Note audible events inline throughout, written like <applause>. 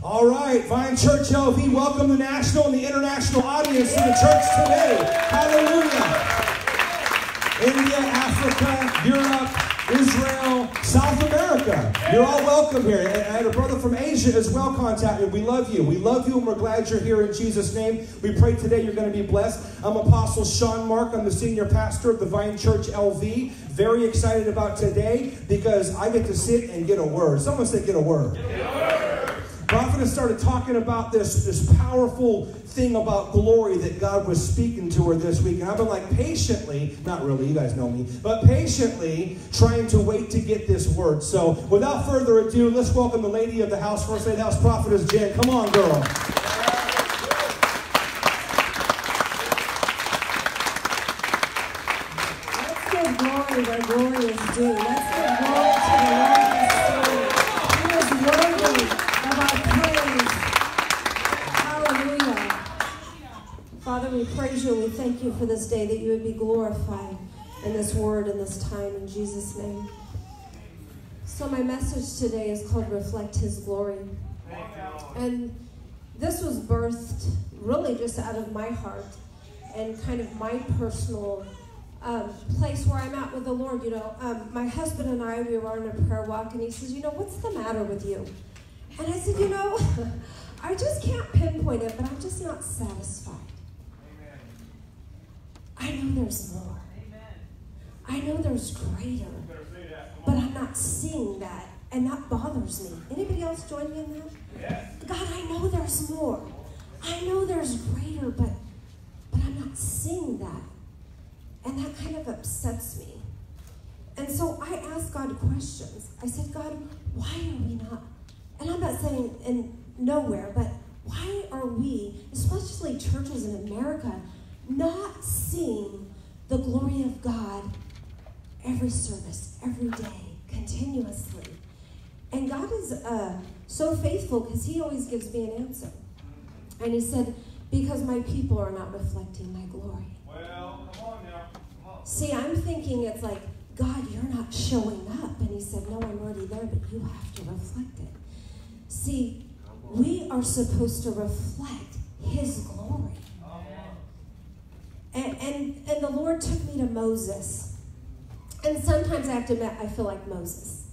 All right, Vine Church LV, welcome the national and the international audience to the church today. Hallelujah. India, Africa, Europe, Israel, South America. You're all welcome here. And I had a brother from Asia as well contacted. We love you. We love you and we're glad you're here in Jesus' name. We pray today you're going to be blessed. I'm Apostle Sean Mark. I'm the senior pastor of the Vine Church LV. Very excited about today because I get to sit and get a word. Someone say, get a word. Get a word. Prophetess started talking about this, this powerful thing about glory that God was speaking to her this week. And I've been like patiently, not really, you guys know me, but patiently trying to wait to get this word. So without further ado, let's welcome the lady of the house, First Lady House Prophetess Jenn. Come on, girl. Let's give glory where glory is due. Let's Father, we praise you and we thank you for this day that you would be glorified in this word and this time in Jesus' name. So, my message today is called Reflect His Glory. And this was birthed really just out of my heart and kind of my personal um, place where I'm at with the Lord. You know, um, my husband and I, we were on a prayer walk, and he says, You know, what's the matter with you? And I said, You know, <laughs> I just can't pinpoint it, but I'm just not satisfied. I know there's more. I know there's greater, but I'm not seeing that, and that bothers me. Anybody else join me in that? God, I know there's more. I know there's greater, but but I'm not seeing that. And that kind of upsets me. And so I asked God questions. I said, God, why are we not? And I'm not saying in nowhere, but why are we, especially churches in America, not seeing the glory of God every service, every day, continuously? And God is uh, so faithful because He always gives me an answer. And He said, Because my people are not reflecting my glory. Well, come on now. See, I'm thinking it's like, God, you're not showing up. And he said, No, I'm already there, but you have to reflect it. See, we are supposed to reflect his glory. And, and, and the Lord took me to Moses. And sometimes I have to admit, I feel like Moses.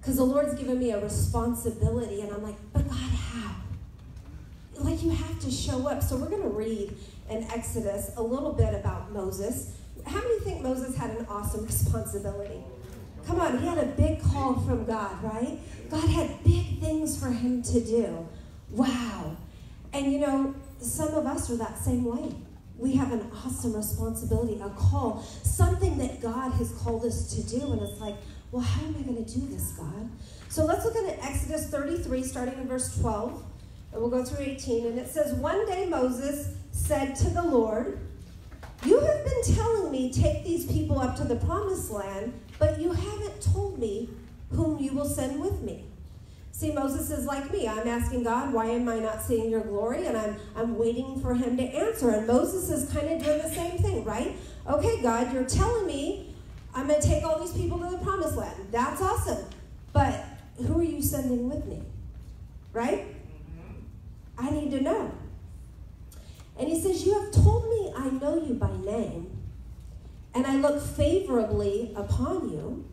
Because the Lord's given me a responsibility, and I'm like, but God, how? Like, you have to show up. So, we're going to read in Exodus a little bit about Moses. How many think Moses had an awesome responsibility? Come on, he had a big call from God, right? God had big things for him to do. Wow. And you know, some of us are that same way. We have an awesome responsibility, a call, something that God has called us to do. And it's like, well, how am I going to do this, God? So let's look at Exodus 33, starting in verse 12. And we'll go through 18. And it says, One day Moses said to the Lord, You have been telling me, take these people up to the promised land, but you haven't told me whom you will send with me. See, Moses is like me. I'm asking God, why am I not seeing your glory? And I'm, I'm waiting for him to answer. And Moses is kind of doing the same thing, right? Okay, God, you're telling me I'm going to take all these people to the promised land. That's awesome. But who are you sending with me? Right? I need to know. And he says, You have told me I know you by name, and I look favorably upon you.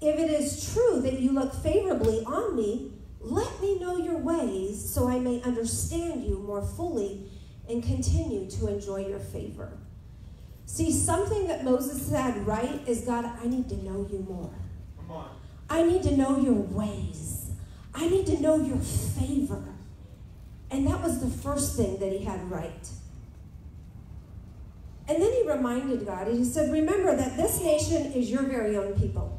If it is true that you look favorably on me, let me know your ways so I may understand you more fully and continue to enjoy your favor. See, something that Moses said right is God, I need to know you more. Come on. I need to know your ways. I need to know your favor. And that was the first thing that he had right. And then he reminded God, and he said, Remember that this nation is your very own people,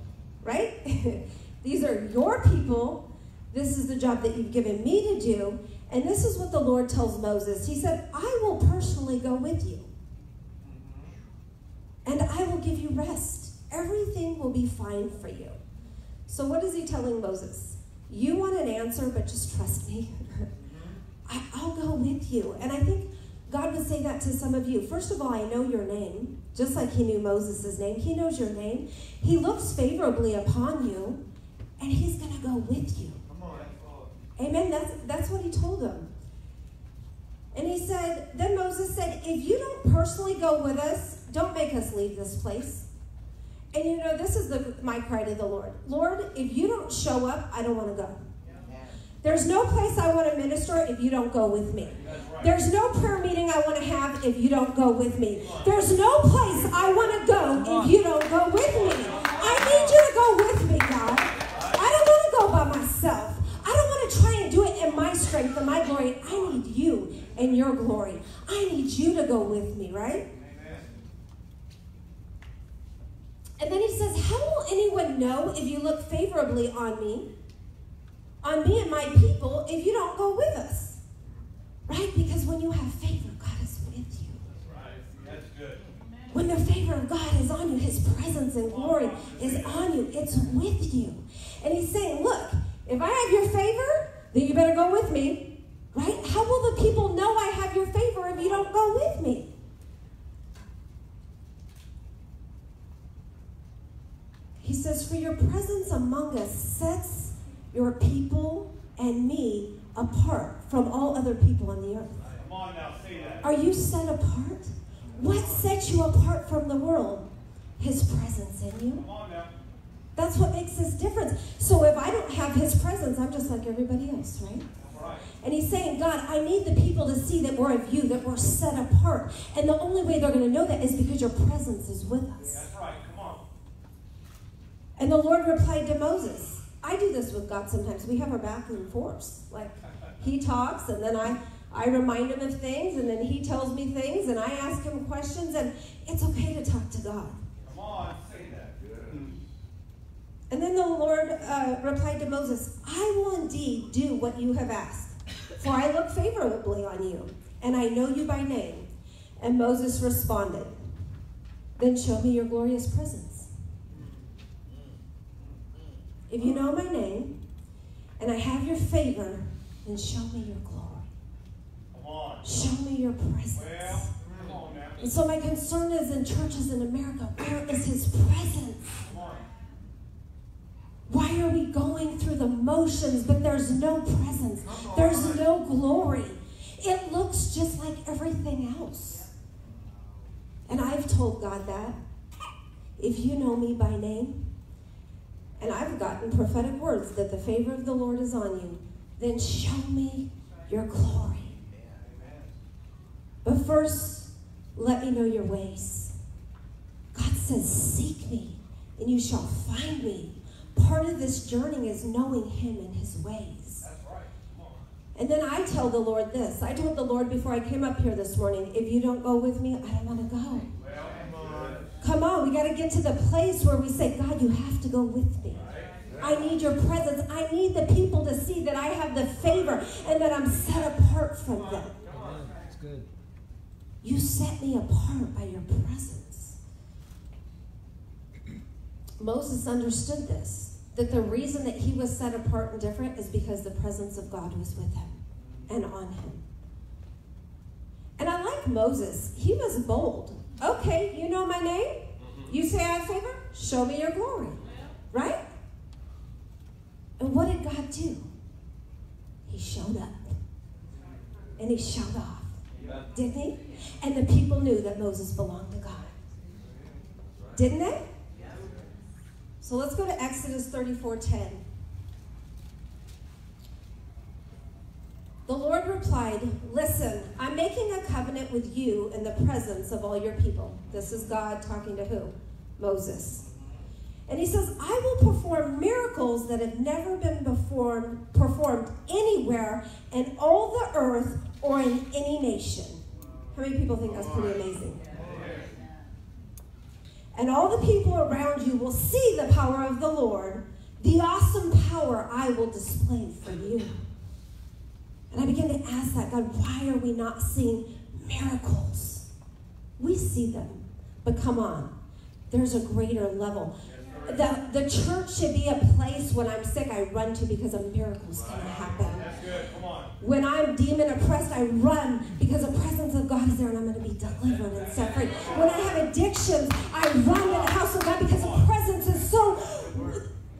right? <laughs> These are your people. This is the job that you've given me to do. And this is what the Lord tells Moses. He said, I will personally go with you. And I will give you rest. Everything will be fine for you. So, what is he telling Moses? You want an answer, but just trust me. <laughs> I, I'll go with you. And I think God would say that to some of you. First of all, I know your name, just like he knew Moses' name. He knows your name. He looks favorably upon you, and he's going to go with you. Amen. That's, that's what he told them. And he said, Then Moses said, If you don't personally go with us, don't make us leave this place. And you know, this is the, my cry to the Lord Lord, if you don't show up, I don't want to go. There's no place I want to minister if you don't go with me. There's no prayer meeting I want to have if you don't go with me. There's no place I want to go if you don't go with me. I need you to go with me, God. I don't want to go by myself. I don't want to try and do it in my strength and my glory. I need you and your glory. I need you to go with me, right? And then he says, How will anyone know if you look favorably on me? on me and my people if you don't go with us. Right? Because when you have favor, God is with you. That's right. That's good. When the favor of God is on you, his presence and glory is on you, it's with you. And he's saying, Look, if I have your favor, then you better go with me. Right? How will the people know I have your favor if you don't go with me? He says, For your presence among us sets your people and me apart from all other people on the earth. Come on now, say that. Are you set apart? What sets you apart from the world? His presence in you. Come on now. That's what makes this difference. So if I don't have his presence, I'm just like everybody else, right? Right. And he's saying, God, I need the people to see that we're of you, that we're set apart. And the only way they're going to know that is because your presence is with us. That's right. Come on. And the Lord replied to Moses, I do this with God sometimes. We have our bathroom force. Like <laughs> he talks and then I I remind him of things and then he tells me things and I ask him questions and it's okay to talk to God. Come on, say that. And then the Lord uh, replied to Moses, I will indeed do what you have asked, for I look favorably on you, and I know you by name. And Moses responded, Then show me your glorious presence. If you know my name and I have your favor, then show me your glory. Come on. Show me your presence. Well, come on. And so my concern is in churches in America, where is his presence? Come on. Why are we going through the motions, but there's no presence? There's no glory. It looks just like everything else. And I've told God that. If you know me by name, and I've gotten prophetic words that the favor of the Lord is on you, then show me your glory. But first, let me know your ways. God says, Seek me, and you shall find me. Part of this journey is knowing Him and His ways. And then I tell the Lord this. I told the Lord before I came up here this morning, if you don't go with me, I don't want to go. Come on. We got to get to the place where we say, God, you have to go with me. I need your presence. I need the people to see that I have the favor and that I'm set apart from them. That's good. You set me apart by your presence. Moses understood this that the reason that he was set apart and different is because the presence of God was with him and on him. And I like Moses. He was bold. Okay, you know my name. Mm-hmm. You say I favor, show me your glory. Right? And what did God do? He showed up. And he showed off. Didn't he? And the people knew that Moses belonged to God. Didn't they? So let's go to Exodus 34 10. Replied, Listen, I'm making a covenant with you in the presence of all your people. This is God talking to who? Moses. And he says, I will perform miracles that have never been performed, performed anywhere in all the earth or in any nation. How many people think that's pretty amazing? And all the people around you will see the power of the Lord, the awesome power I will display for you. And I began to ask that God, why are we not seeing miracles? We see them, but come on, there's a greater level. The, the church should be a place when I'm sick I run to because a miracle's going to happen. That's good. Come on. When I'm demon oppressed, I run because the presence of God is there and I'm going to be delivered and set free. When I have addictions, I run to the house of God because the presence is so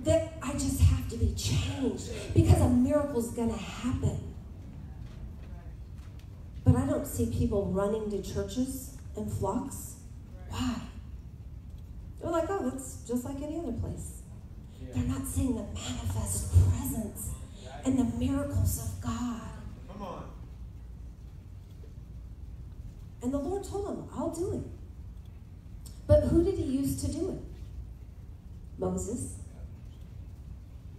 that I just have to to be changed because a miracle's going to happen. But I don't see people running to churches and flocks. Why? They're like, oh, that's just like any other place. They're not seeing the manifest presence and the miracles of God. Come on. And the Lord told him, I'll do it. But who did he use to do it? Moses.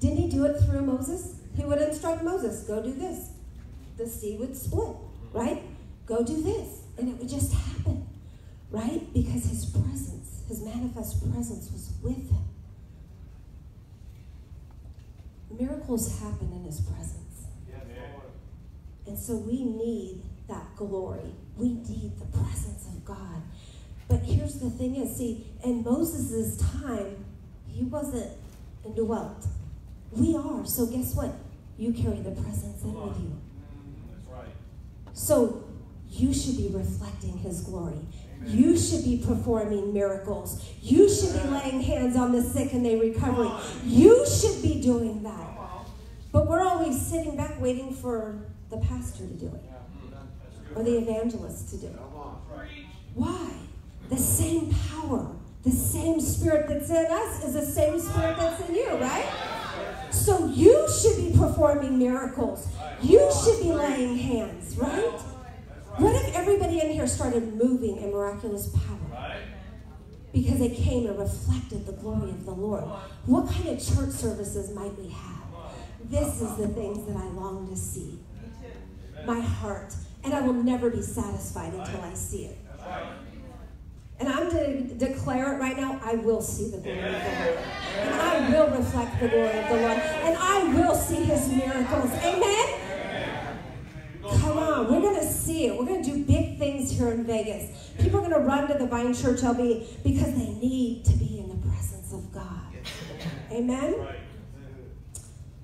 Didn't he do it through Moses? He would instruct Moses, go do this. The sea would split, right? Go do this. And it would just happen, right? Because his presence, his manifest presence was with him. Miracles happen in his presence. And so we need that glory. We need the presence of God. But here's the thing is, see, in Moses' time, he wasn't indwelt. We are. So guess what? You carry the presence in with you. So you should be reflecting his glory. You should be performing miracles. You should be laying hands on the sick and they recovering. You should be doing that. But we're always sitting back waiting for the pastor to do it or the evangelist to do it. Why? The same power, the same spirit that's in us is the same spirit that's in you, right? So you should be performing miracles. You should be laying hands, right? What if everybody in here started moving in miraculous power? Because they came and reflected the glory of the Lord. What kind of church services might we have? This is the things that I long to see. My heart. And I will never be satisfied until I see it. And I'm to declare it right now I will see the glory of the Lord. And I will reflect the glory of the Lord. And I will see his miracles. Amen? On, we're going to see it. We're going to do big things here in Vegas. People are going to run to the Vine Church LV because they need to be in the presence of God. Amen?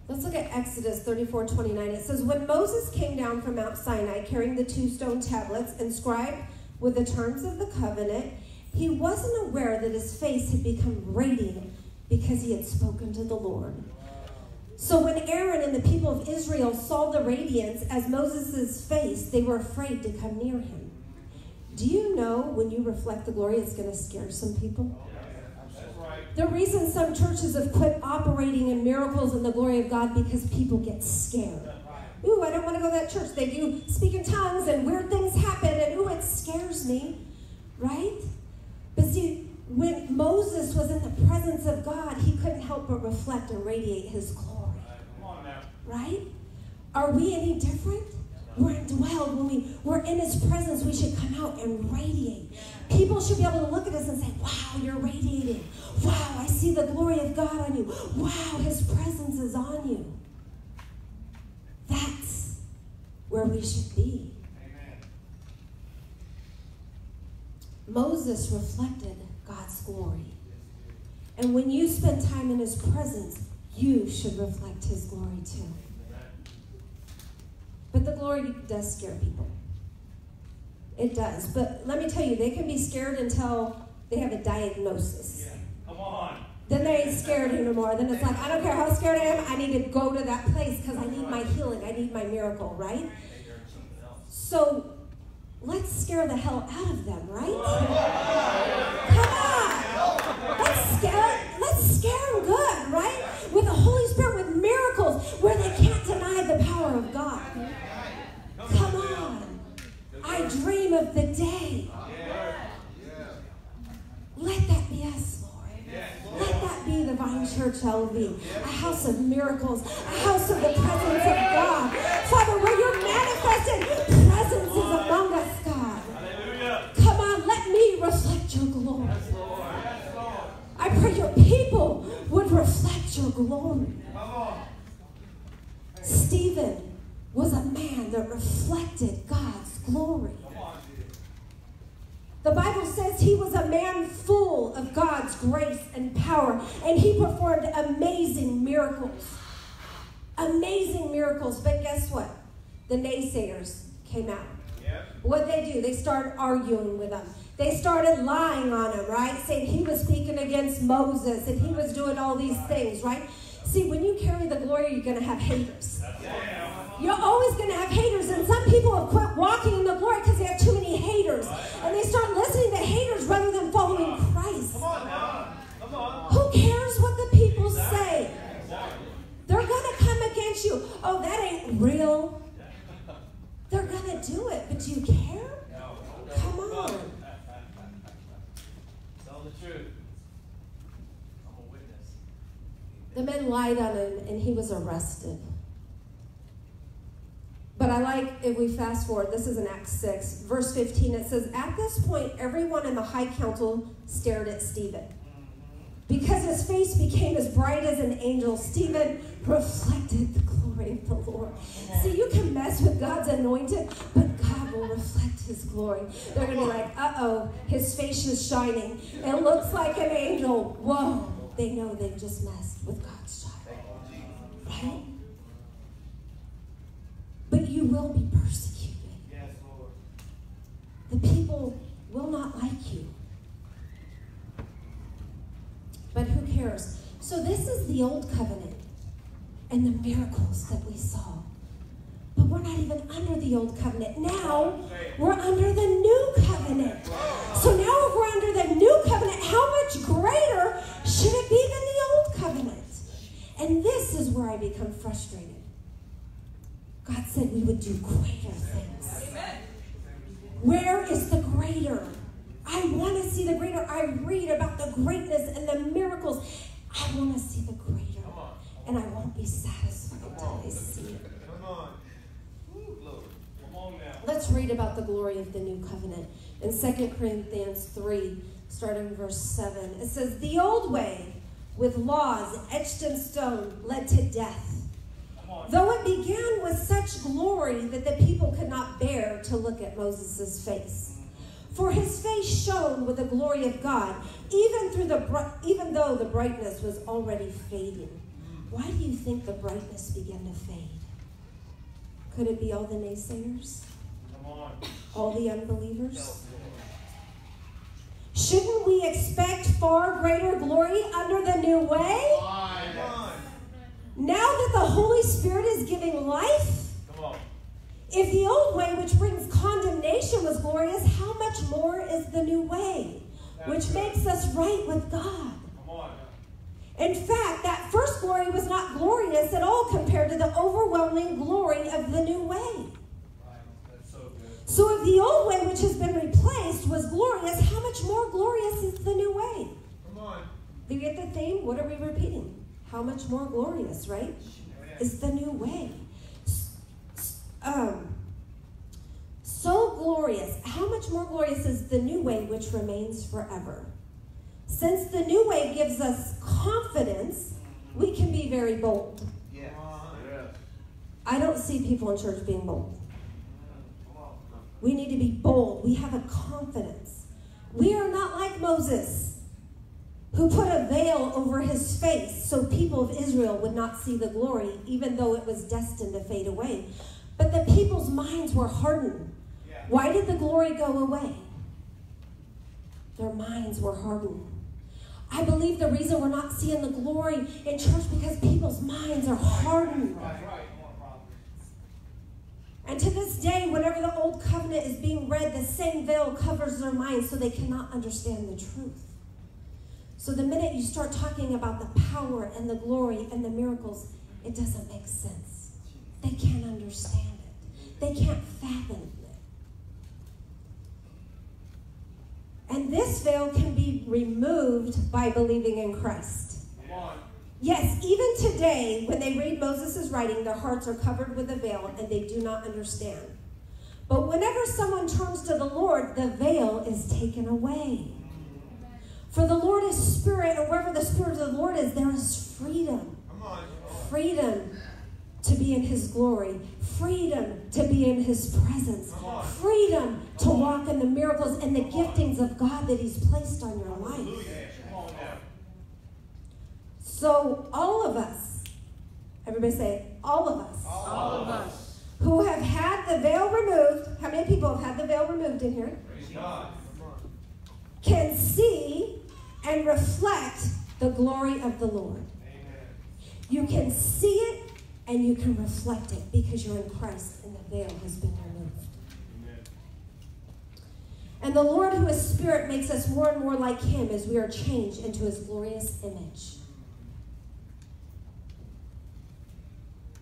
Let's look at Exodus 34 29. It says, When Moses came down from Mount Sinai carrying the two stone tablets inscribed with the terms of the covenant, he wasn't aware that his face had become radiant because he had spoken to the Lord. So when Aaron and the people of Israel saw the radiance as Moses' face, they were afraid to come near him. Do you know when you reflect the glory, it's going to scare some people? The reason some churches have quit operating in miracles and the glory of God because people get scared. Ooh, I don't want to go to that church. They do speak in tongues and weird things happen, and ooh, it scares me, right? But see, when Moses was in the presence of God, he couldn't help but reflect and radiate his glory. Right? Are we any different? We're indwelled when we, we're in his presence, we should come out and radiate. People should be able to look at us and say, Wow, you're radiating. Wow, I see the glory of God on you. Wow, his presence is on you. That's where we should be. Amen. Moses reflected God's glory. And when you spend time in his presence, you should reflect his glory too. But the glory does scare people. It does. But let me tell you, they can be scared until they have a diagnosis. Come on. Then they ain't scared anymore. Then it's like, I don't care how scared I am, I need to go to that place because I need my healing. I need my miracle, right? So let's scare the hell out of them, right? Come I dream of the day. Let that be us, Lord. Let that be the Vine Church LV, a house of miracles, a house of the presence of God. Father, where your manifested presence is among us, God. Come on, let me reflect your glory. I pray your people would reflect your glory. Stephen was a man that reflected God's glory. The Bible says he was a man full of God's grace and power, and he performed amazing miracles. Amazing miracles. But guess what? The naysayers came out. Yep. What they do? They started arguing with him. They started lying on him, right? Saying he was speaking against Moses and he was doing all these things, right? See, when you carry the glory, you're going to have haters. You're always going to have haters, and some people have quit walking in the glory because they have too many haters. And they start listening to haters rather than following Christ. Come on, who cares what the people say? They're going to come against you. Oh, that ain't real. They're going to do it, but do you care? Come on. Tell the truth. I'm a witness. The men lied on him and he was arrested. But I like if we fast forward, this is in Acts 6, verse 15. It says, At this point, everyone in the high council stared at Stephen. Because his face became as bright as an angel, Stephen reflected the glory of the Lord. See, you can mess with God's anointed, but God will reflect his glory. They're going to be like, uh oh, his face is shining. It looks like an angel. Whoa. They know they've just messed with God's child. Right? But you will be persecuted. Yes, Lord. The people will not like you. But who cares? So, this is the old covenant and the miracles that we saw. But we're not even under the old covenant. Now, we're under the new covenant. So, now if we're under the new covenant, how much greater should it be than the old covenant? And this is where I become frustrated. God said we would do greater things. Where is the greater? I want to see the greater. I read about the greatness and the miracles. I want to see the greater. And I won't be satisfied until I see it. Come on. Come on now. Let's read about the glory of the new covenant. In 2 Corinthians 3, starting verse 7, it says, The old way, with laws etched in stone, led to death. Though it began with such glory that the people could not bear to look at Moses' face. For his face shone with the glory of God, even through the bri- even though the brightness was already fading. Why do you think the brightness began to fade? Could it be all the naysayers? Come on. All the unbelievers? Shouldn't we expect far greater glory under the new way? Come on. Now that the Holy Spirit is giving life? If the old way, which brings condemnation, was glorious, how much more is the new way, which makes us right with God? Come on. In fact, that first glory was not glorious at all compared to the overwhelming glory of the new way. So if the old way, which has been replaced, was glorious, how much more glorious is the new way? Come on. Do you get the theme? What are we repeating? How much more glorious, right? Is the new way. Um, glorious. How much more glorious is the new way which remains forever? Since the new way gives us confidence, we can be very bold. Yeah. Come on. Yes. I don't see people in church being bold. We need to be bold. We have a confidence. We are not like Moses, who put a veil over his face so people of Israel would not see the glory, even though it was destined to fade away. But the people's minds were hardened. Why did the glory go away? Their minds were hardened. I believe the reason we're not seeing the glory in church because people's minds are hardened. And to this day, whenever the old covenant is being read, the same veil covers their minds so they cannot understand the truth. So the minute you start talking about the power and the glory and the miracles, it doesn't make sense. They can't understand it, they can't fathom it. And this veil can be removed by believing in Christ. Yes, even today, when they read Moses' writing, their hearts are covered with a veil and they do not understand. But whenever someone turns to the Lord, the veil is taken away. For the Lord is spirit, and wherever the spirit of the Lord is, there is freedom. Freedom to be in his glory, freedom to be in his presence, freedom to walk in the miracles and the giftings of God that he's placed on your life. Hallelujah. Come on now. So, all of us, everybody say, all of us, All of us. who have had the veil removed, how many people have had the veil removed in here? Can see and reflect the glory of the Lord. You can see it and you can reflect it because you're in Christ and the veil has been removed. And the Lord, who is Spirit, makes us more and more like Him as we are changed into His glorious image.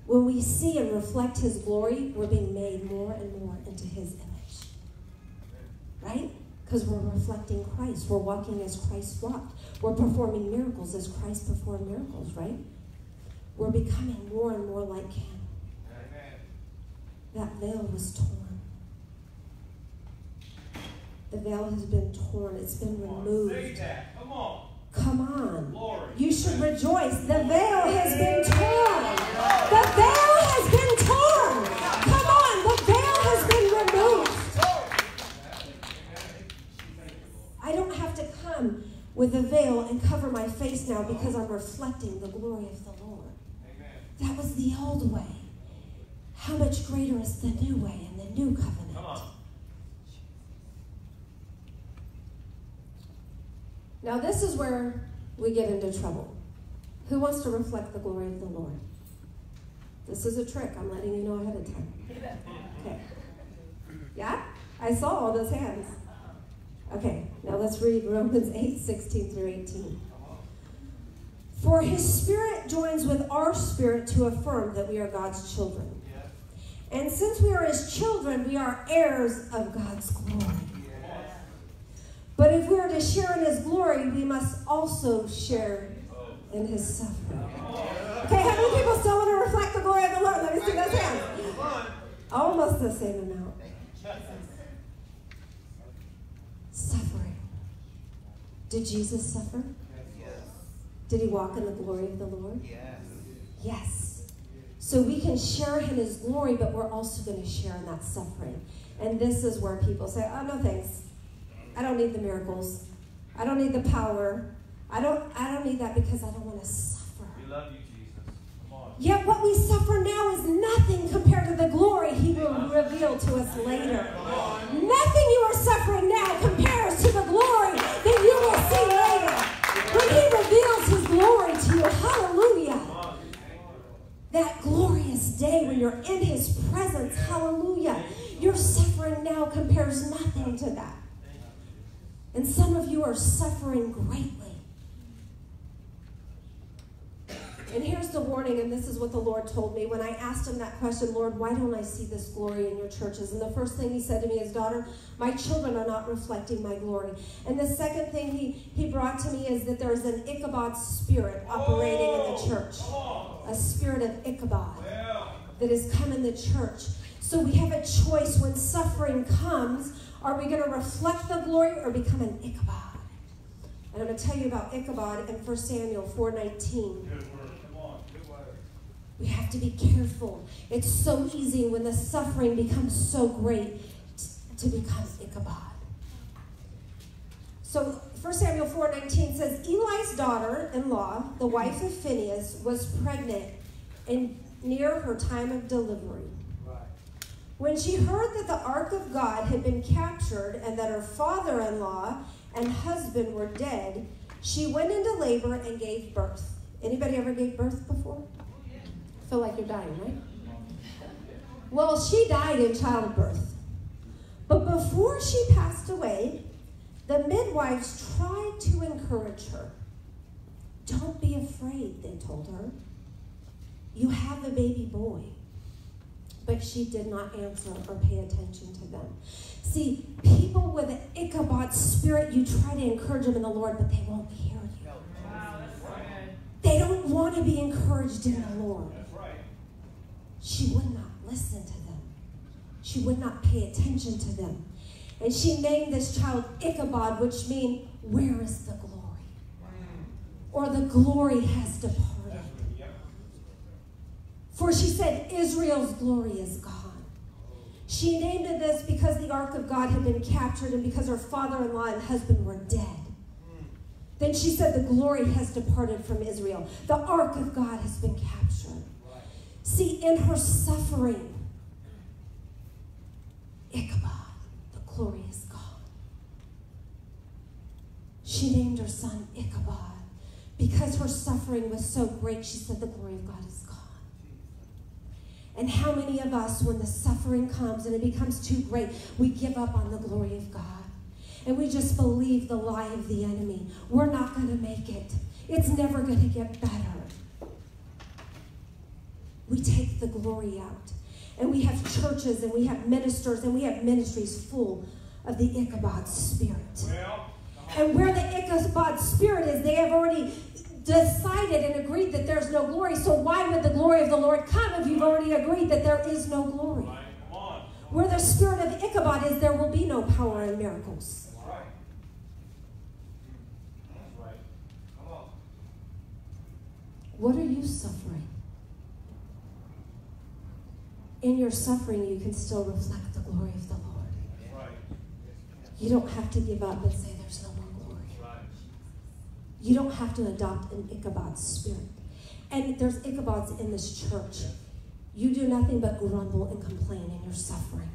When we see and reflect His glory, we're being made more and more into His image. Right? Because we're reflecting Christ. We're walking as Christ walked. We're performing miracles as Christ performed miracles, right? We're becoming more and more like Him. That veil was torn. The veil has been torn, it's been removed. Come on. Come on. Glory. You should rejoice. The veil has been torn. The veil has been torn. Come on. The veil has been removed. I don't have to come with a veil and cover my face now because I'm reflecting the glory of the Lord. Amen. That was the old way. How much greater is the new way and the new covenant? Come on. Now, this is where we get into trouble. Who wants to reflect the glory of the Lord? This is a trick. I'm letting you know ahead of time. Okay. Yeah? I saw all those hands. Okay, now let's read Romans 8 16 through 18. For his spirit joins with our spirit to affirm that we are God's children. And since we are his children, we are heirs of God's glory. But if we are to share in his glory, we must also share in his suffering. Okay, how many people still want to reflect the glory of the Lord? Let me see those hands. Almost the same amount. Suffering. Did Jesus suffer? Did he walk in the glory of the Lord? Yes. Yes. So we can share in his glory, but we're also going to share in that suffering. And this is where people say, oh, no thanks. I don't need the miracles. I don't need the power. I don't, I don't need that because I don't want to suffer. We love you, Jesus. Come on. Yet what we suffer now is nothing compared to the glory he will reveal to us later. Nothing you are suffering now compares to the glory that you will see later. When he reveals his glory to you, hallelujah. That glorious day when you're in his presence, hallelujah. Your suffering now compares nothing to that. And some of you are suffering greatly. Here's the warning, and this is what the Lord told me when I asked him that question Lord, why don't I see this glory in your churches? And the first thing he said to me is, Daughter, my children are not reflecting my glory. And the second thing he, he brought to me is that there's an Ichabod spirit operating in the church, on. a spirit of Ichabod that that has come in the church. So we have a choice when suffering comes are we going to reflect the glory or become an Ichabod? And I'm going to tell you about Ichabod in 1 Samuel 4:19. Good word. Come on. Good word. We have to be careful. It's so easy when the suffering becomes so great to become Ichabod. So 1 Samuel 4:19 says Eli's daughter-in-law, the wife of Phineas, was pregnant and near her time of delivery. When she heard that the ark of God had been captured and that her father-in-law and husband were dead, she went into labor and gave birth. Anybody ever gave birth before? Feel like you're dying, right? Well, she died in childbirth. But before she passed away, the midwives tried to encourage her. Don't be afraid, they told her. You have a baby boy. But she did not answer or pay attention to them. See, people with an Ichabod spirit, you try to encourage them in the Lord, but they won't hear you. They don't want to be encouraged in the Lord. She would not listen to them. She would not pay attention to them. And she named this child Ichabod, which means, where is the glory? Or the glory has departed. For she said, Israel's glory is gone. She named it this because the ark of God had been captured and because her father in law and husband were dead. Hmm. Then she said, The glory has departed from Israel. The ark of God has been captured. See, in her suffering, Ichabod, the glory is gone. She named her son Ichabod because her suffering was so great, she said, The glory of God is gone. And how many of us, when the suffering comes and it becomes too great, we give up on the glory of God? And we just believe the lie of the enemy. We're not going to make it, it's never going to get better. We take the glory out. And we have churches and we have ministers and we have ministries full of the Ichabod spirit. Well, And where the Ichabod spirit is, they have already decided and agreed that there's no glory. So why would the glory of the Lord come if you've already agreed that there is no glory? right, come on. Where the spirit of Ichabod is, there will be no power and miracles. That's right. That's right. Come on. What are you suffering? In your suffering, you can still reflect the glory of the Lord. You don't have to give up and say there's no more glory. You don't have to adopt an Ichabod spirit. And there's Ichabods in this church. You do nothing but grumble and complain in your suffering.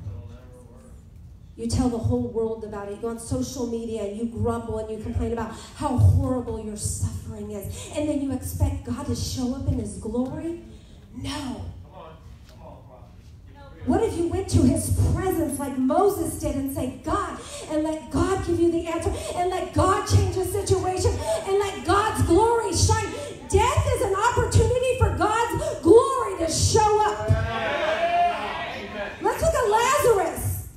You tell the whole world about it. You go on social media and you grumble and you complain about how horrible your suffering is. And then you expect God to show up in His glory? No. Come on. Come on, prophet. What if you went to his presence like Moses did and say, God, and let God give you the answer, and let God change the situation, and let God's glory shine? Death is an opportunity for God's glory to show up. Let's look at Lazarus.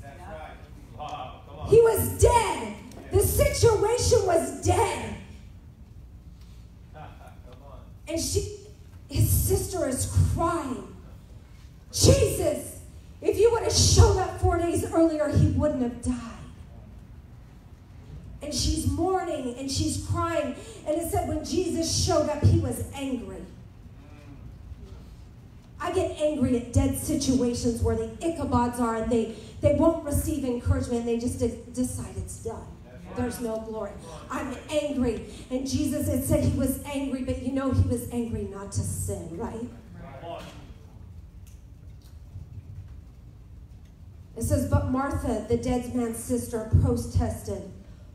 He was dead, the situation was dead. And she, his sister is crying. Jesus, if you would have shown up four days earlier, he wouldn't have died. And she's mourning and she's crying. And it said when Jesus showed up, he was angry. I get angry at dead situations where the Ichabods are and they, they won't receive encouragement. And they just de- decide it's done. There's no glory. I'm angry. And Jesus, it said he was angry, but you know he was angry not to sin, right? Come on. It says, But Martha, the dead man's sister, protested,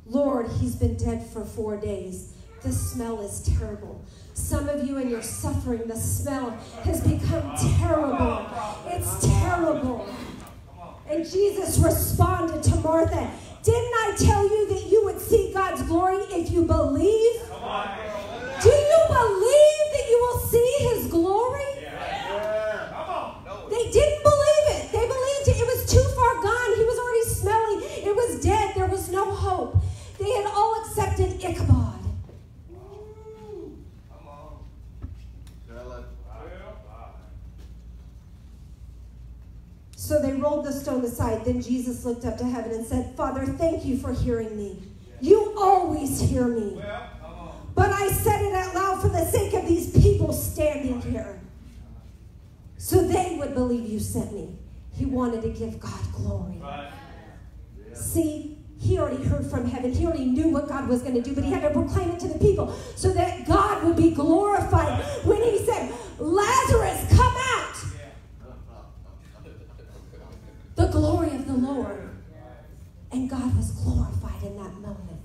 Lord, he's been dead for four days. The smell is terrible. Some of you in your suffering, the smell has become terrible. It's terrible. And Jesus responded to Martha, Didn't I tell you that you would see God's glory if you believe? Do you believe that you will see his glory? Yeah. Come on. They didn't believe it. They believed it. It was too far gone. He was already smelly. It was dead. There was no hope. They had all accepted Ichabod. Come on. Tell it. So they rolled the stone aside. Then Jesus looked up to heaven and said, Father, thank you for hearing me. You always hear me. But I said it out loud for the sake of these people standing here. So they would believe you sent me. He wanted to give God glory. See, he already heard from heaven. He already knew what God was going to do, but he had to proclaim it to the people so that God would be glorified. When he said, Lazarus, come out, Lord. And God was glorified in that moment.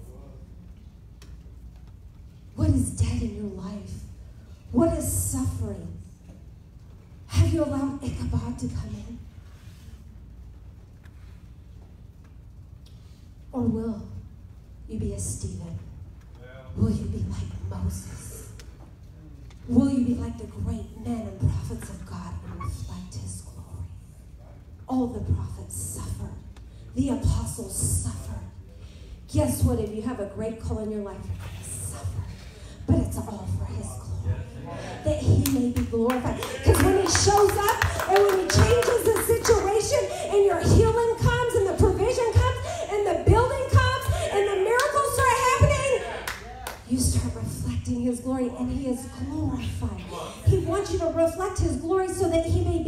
What is dead in your life? What is suffering? Have you allowed Ichabod to come in? Or will you be a Stephen? Will you be like Moses? Will you be like the great men and prophets of God and reflect his? All the prophets suffered. The apostles suffered. Guess what? If you have a great call in your life, to suffer. But it's all for his glory. That he may be glorified. Because when he shows up and when he changes the situation and your healing comes and the provision comes and the building comes and the miracles start happening, you start reflecting his glory and he is glorified. He wants you to reflect his glory so that he may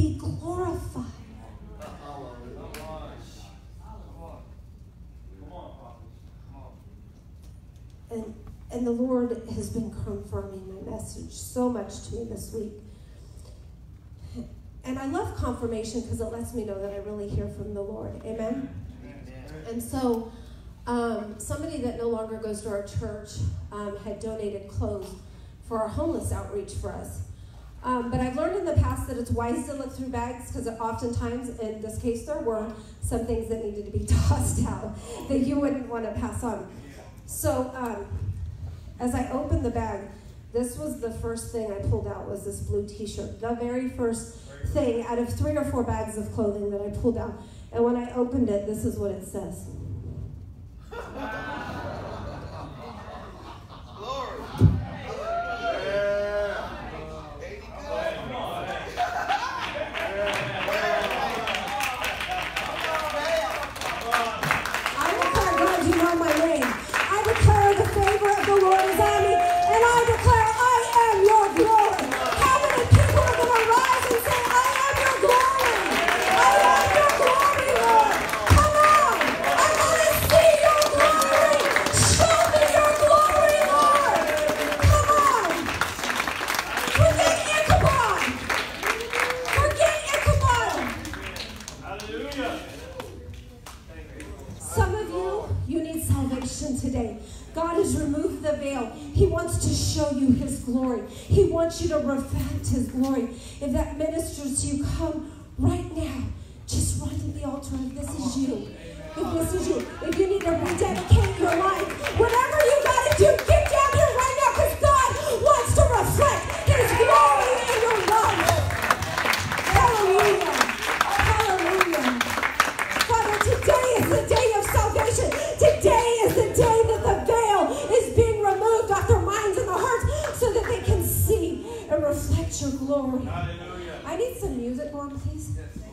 And, and the Lord has been confirming my message so much to me this week. And I love confirmation because it lets me know that I really hear from the Lord. Amen? And so, um, somebody that no longer goes to our church um, had donated clothes for our homeless outreach for us. Um, but I've learned in the past that it's wise to look through bags because oftentimes, in this case, there were some things that needed to be <laughs> tossed out that you wouldn't want to pass on. So um, as I opened the bag, this was the first thing I pulled out was this blue T-shirt. The very first thing out of three or four bags of clothing that I pulled out. And when I opened it, this is what it says. <laughs>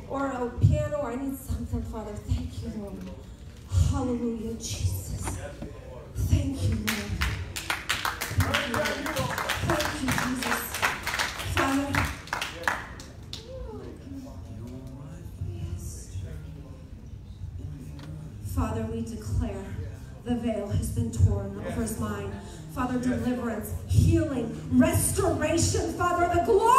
Or a piano, or I need something, Father. Thank you, Lord. Hallelujah, Jesus. Thank you, Lord. Thank you, Lord. Thank you, Jesus. Father. Father, we declare the veil has been torn over his mind. Father, deliverance, healing, restoration, Father, the glory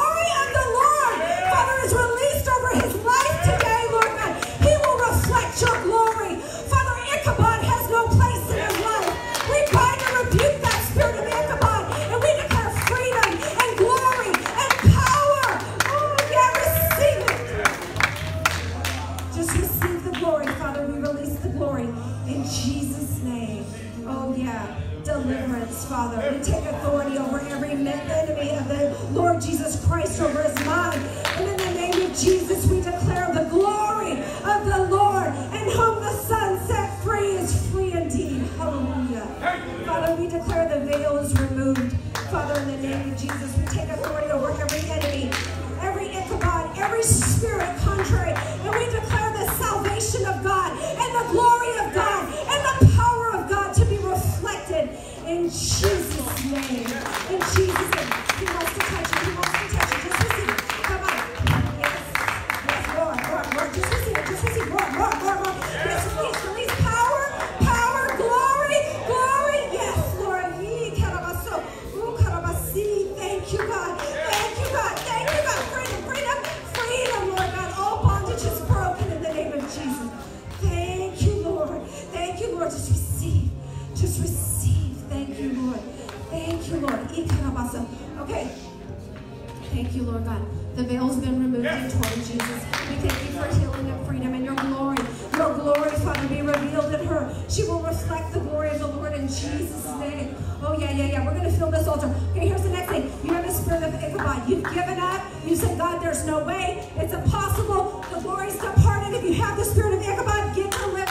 Deliverance, Father. We take authority over every enemy of the Lord Jesus Christ over his mind. And in the name of Jesus, we declare the glory of the Lord. And whom the Son set free is free indeed. Hallelujah. Father, we declare the veil is removed. Father, in the name of Jesus, we take authority over every enemy, every Ichabod, every spirit contrary. And we declare the salvation of God and the glory in Jesus' name. In Jesus' and torn, Jesus. We thank you for healing and freedom and your glory. Your glory, Father, be revealed in her. She will reflect the glory of the Lord in Jesus' name. Oh, yeah, yeah, yeah. We're going to fill this altar. Okay, here's the next thing. You have the spirit of Ichabod. You've given up. You said, God, there's no way. It's impossible. The glory's departed. If you have the spirit of Ichabod, get delivered